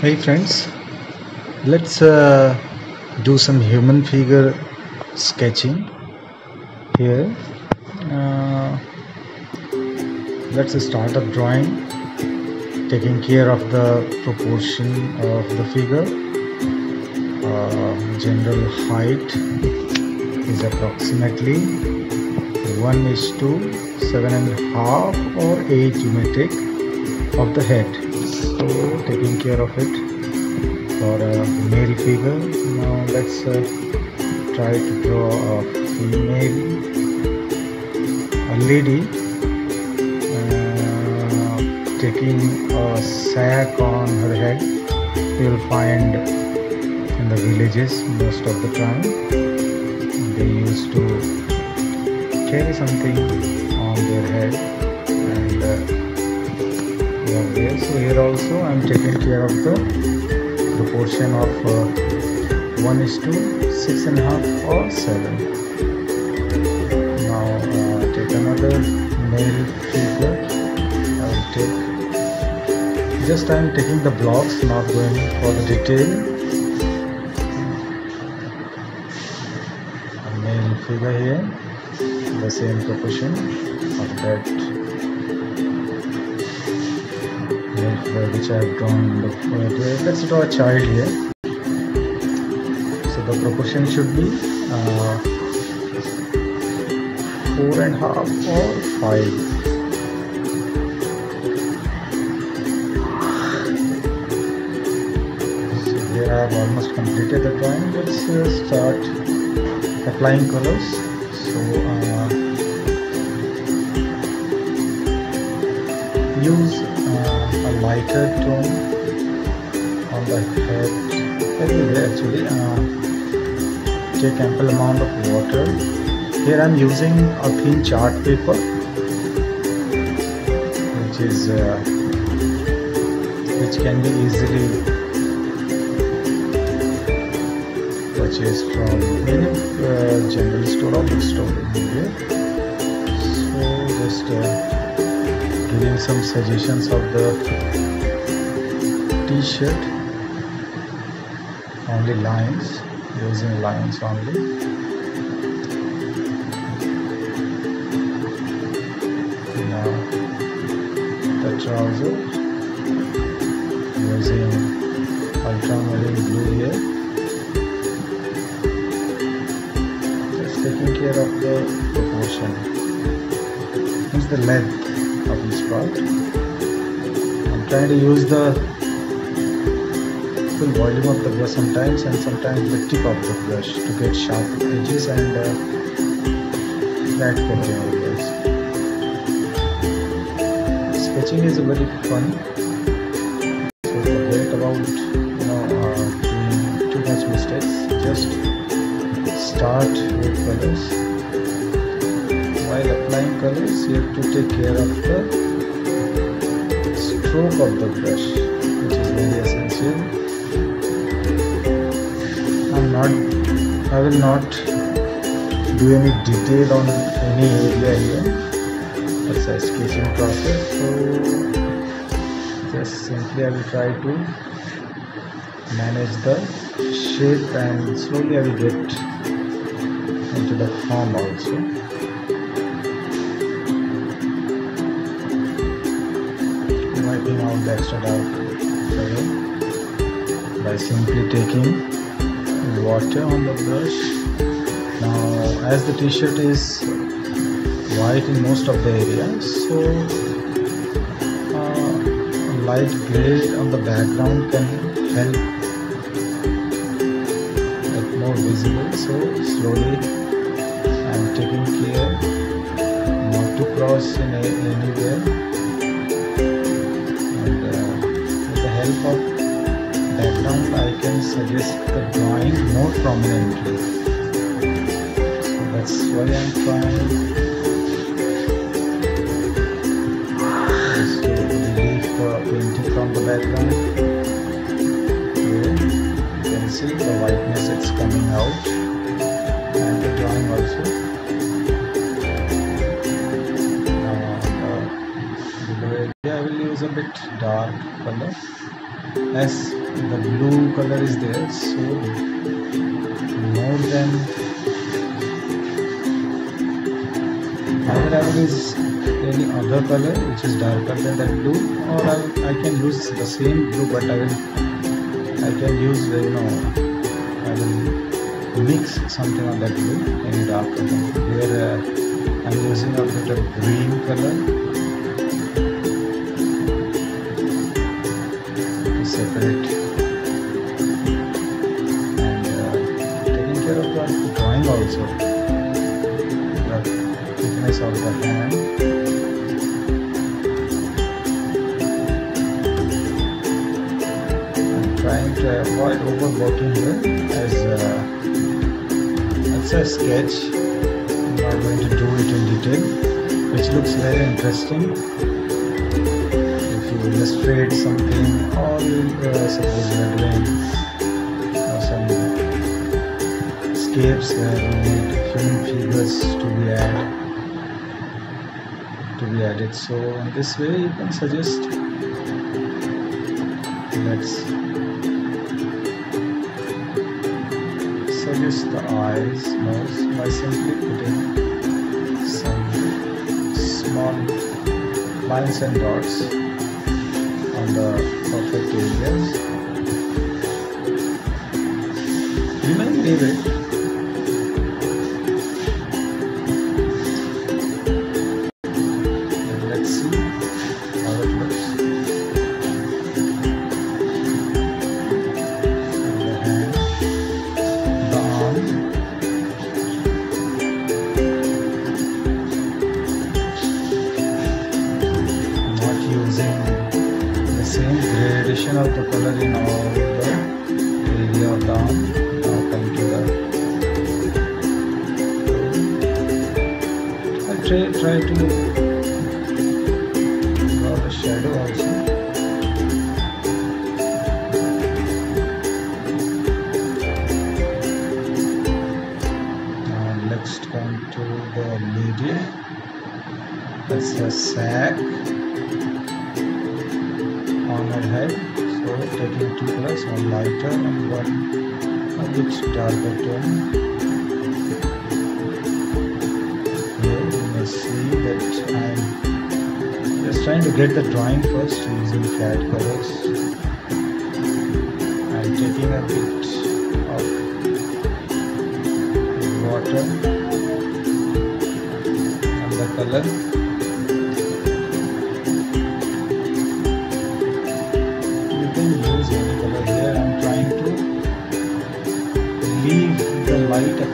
Hey friends, let's uh, do some human figure sketching here. Uh, let's start a drawing taking care of the proportion of the figure. Uh, general height is approximately 1 is to 7 and a half or 8 you may take of the head so taking care of it for a male figure. Now let's uh, try to draw a female a lady. Uh, taking a sack on her head you'll find in the villages most of the time. They used to carry something on their head there so here also I'm taking care of the proportion of uh, 1 is to 6 and a half or 7 now uh, take another male figure. I'll take just I'm taking the blocks not going for the detail. A male figure here the same proportion of that which I have drawn the let's draw a child here. So the proportion should be uh, four and a half or five. So here I have almost completed the drawing. Let's uh, start applying colors use uh, a lighter tone on the head. Everywhere actually uh, take ample amount of water. Here I'm using a thin chart paper which is uh, which can be easily purchased from any uh, general store or bookstore in India. So just uh, giving some suggestions of the t-shirt. Only lines using lines only. Now the trouser using ultramarine blue here. Just taking care of the proportion. Is the length each part I'm trying to use the full volume of the brush sometimes and sometimes the tip of the brush to get sharp edges and uh, flat of this. Sketching is very fun. So forget about you know uh, too much mistakes. Just start with colors. While applying colors, you have to take care of the stroke of the brush, which is very essential. I'm not I will not do any detail on any area here it's a sketching process so just simply I will try to manage the shape and slowly I will get into the form also the by simply taking water on the brush. Now as the t-shirt is white in most of the areas so uh, light gray on the background can help it more visible. So slowly I am taking care not to cross in anywhere help of background I can suggest the drawing more prominently. So that's why I'm trying just to relieve the painting from the background. Here you can see the whiteness it's coming out and the drawing also. Bit dark color. As the blue color is there so more than either I will use any other color which is darker than that blue or I, I can use the same blue but I will I can use you know I will mix something of that blue any darker than here uh, I'm using a bit of green color separate and uh, taking care of the drawing also. The thickness of the hand. I'm trying to avoid overworking here as uh, it's a sketch. I'm not going to do it in detail which looks very interesting you illustrate something. Or uh, suppose you are doing uh, some scapes where you need human figures to be added to be added. So this way you can suggest let's suggest the eyes. Nose by simply putting some small lines and dots the uh, perfect areas. You may leave it gradation of the color in one lighter and one a bit darker tone. Here you may see that I'm just trying to get the drawing first using flat colors. I'm taking a bit of water and the color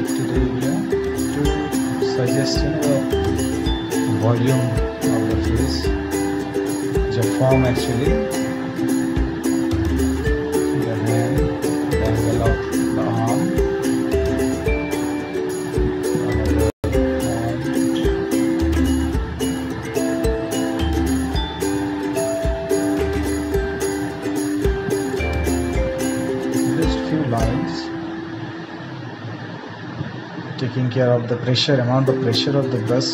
light affected area to suggest you know the volume of the face the form actually care of the pressure amount of pressure of the brush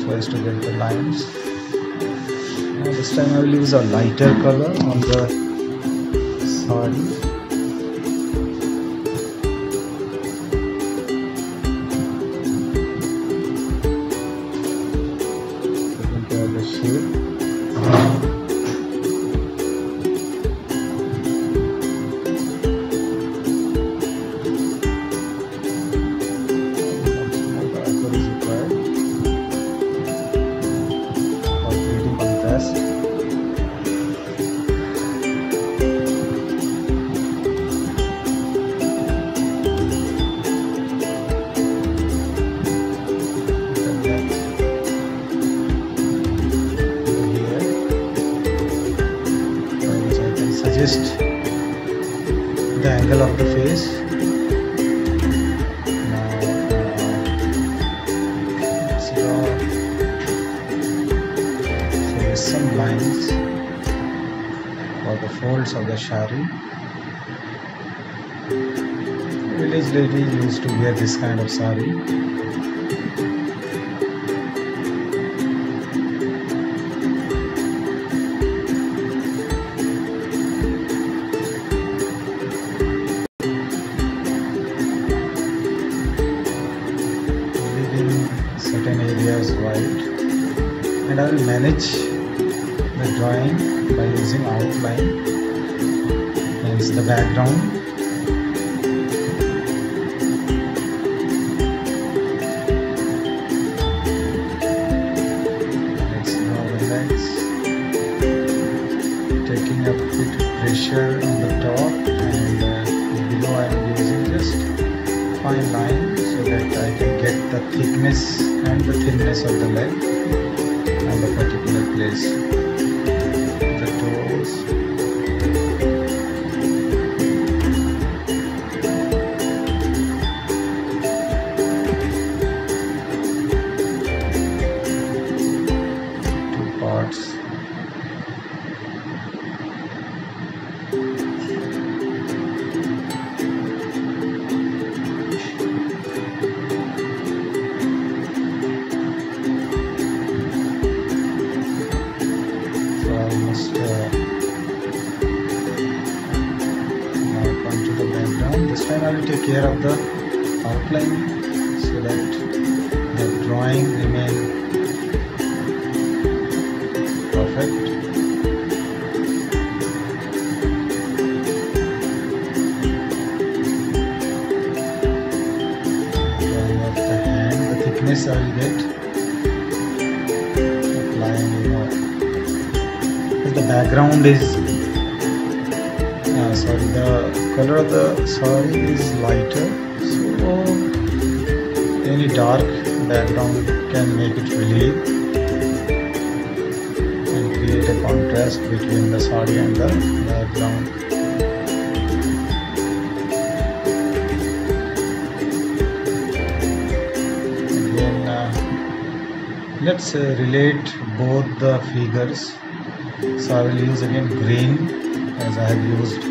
so as to get the lines. Now this time I will use a lighter color on the sari. Taking care the some lines for the folds of the shari. Village lady used to wear this kind of sari. Background. Taking a bit pressure on the top and uh, below I am using just fine line so that I can get the thickness and the thinness of the leg on the particular place take care of the outline so that the drawing remain perfect. Drawing of the hand the thickness I will get. Applying more. The background is uh, sorry the color of the saree is lighter. So any dark background can make it relieve and create a contrast between the saree and the background. Again uh, let's uh, relate both the figures. So I will use again green as I have used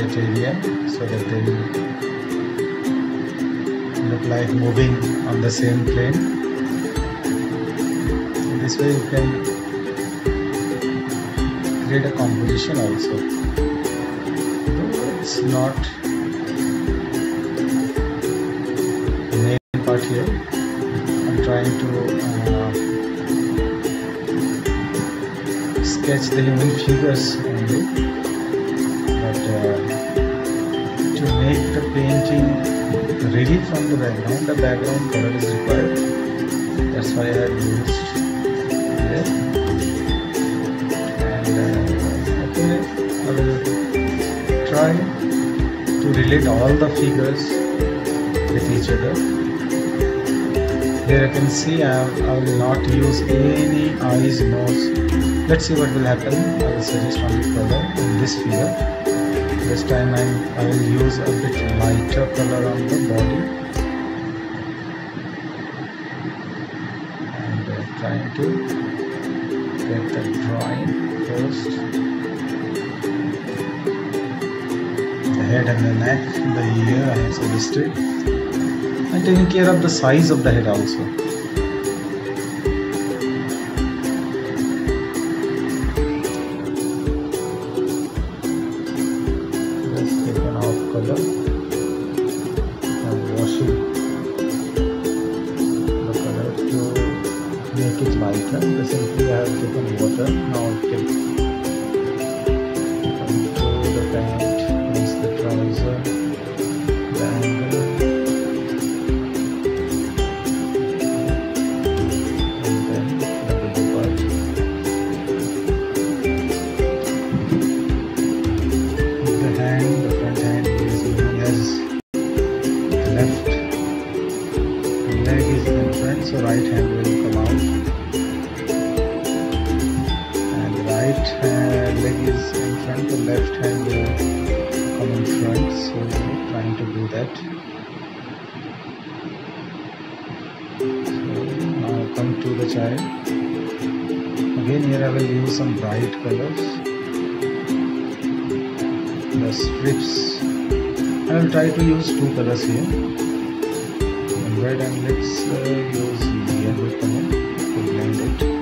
so that they look like moving on the same plane. This way you can create a composition also. Though it's not the main part here I'm trying to uh, sketch the human figures only ready from the background the background color is required. That's why I used here and uh, okay I will try to relate all the figures with each other. Here I can see I, I will not use any eyes nose. Let's see what will happen. I will suggest only color in this figure this time I'm, I will use a bit lighter color on the body. And uh, trying to get the drawing first. The head and the neck the ear I have suggested and taking care of the size of the head also it lighter recently I have taken water. Now take come come to the child. Again here I will use some bright colors the strips I will try to use two colors here and red and let's uh, use yellow color to blend it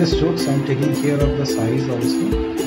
the strokes I'm taking care of the size also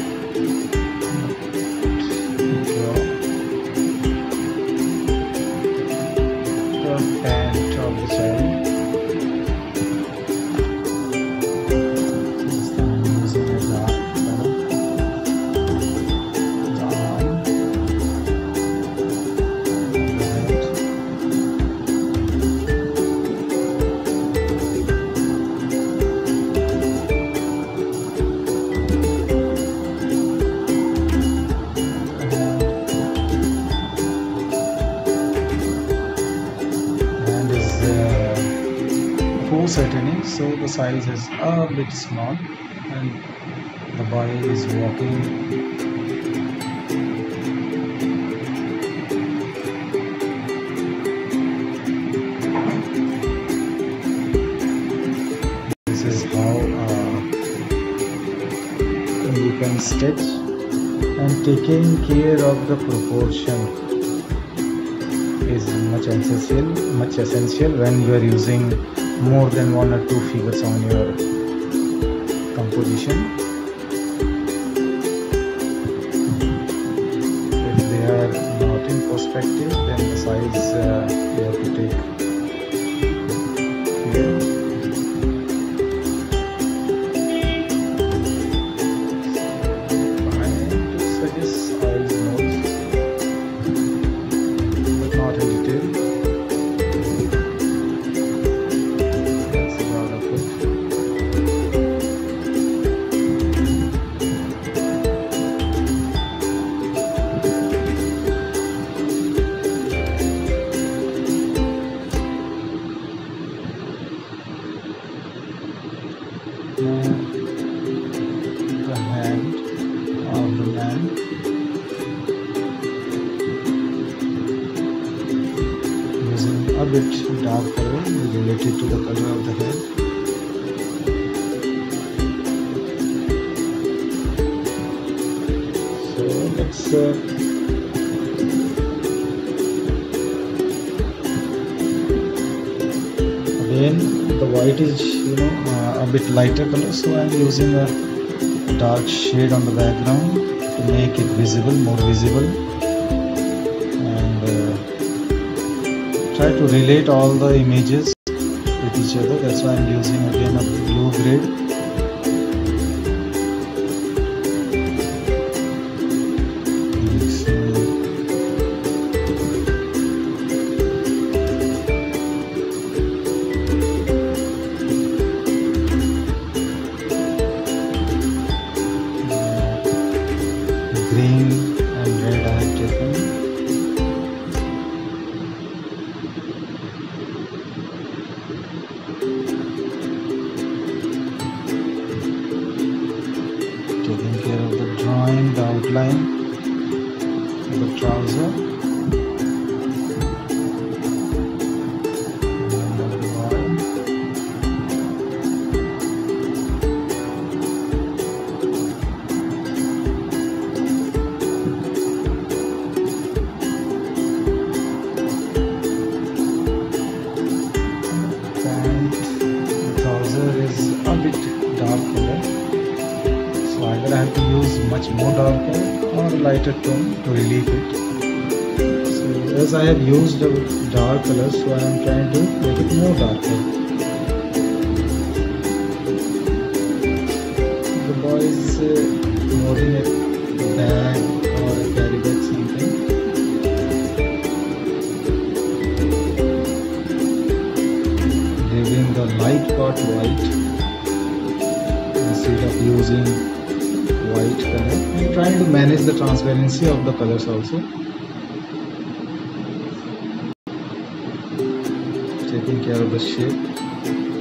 bit small and the boy is walking. This is how uh, you can stitch and taking care of the proportion is much essential much essential when you are using more than one or two figures on your composition. If they are not in perspective then the size uh, you have to take here. I suggest but not in detail again the white is you know uh, a bit lighter color so I'm using a dark shade on the background to make it visible more visible. And uh, try to relate all the images with each other. That's why I'm using again a blue grade green and red have taken. Dark color. So either I have to use much more darker or lighter tone to relieve it. So as I have used a dark color so I am trying to make it more darker transparency of the colors also. Taking care of the shape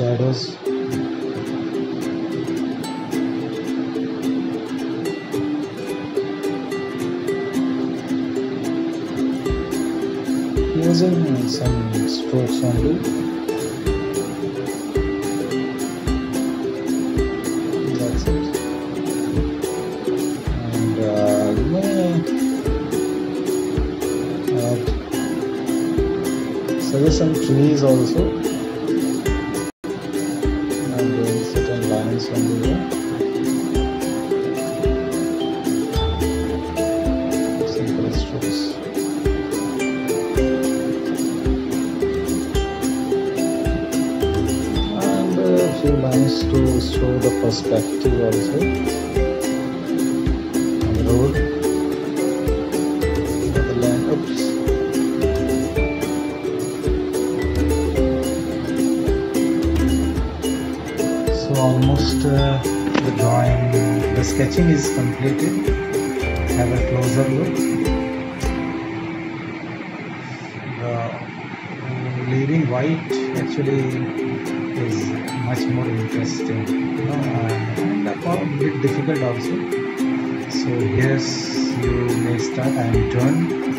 shadows. Using some strokes only that's it. And uh, may add so there's some trees also. Perspective also the road the land so almost uh, the drawing the sketching is completed. Have a closer look. The leaving white actually much more interesting. You know, and a bit difficult also. So yes you may start i am done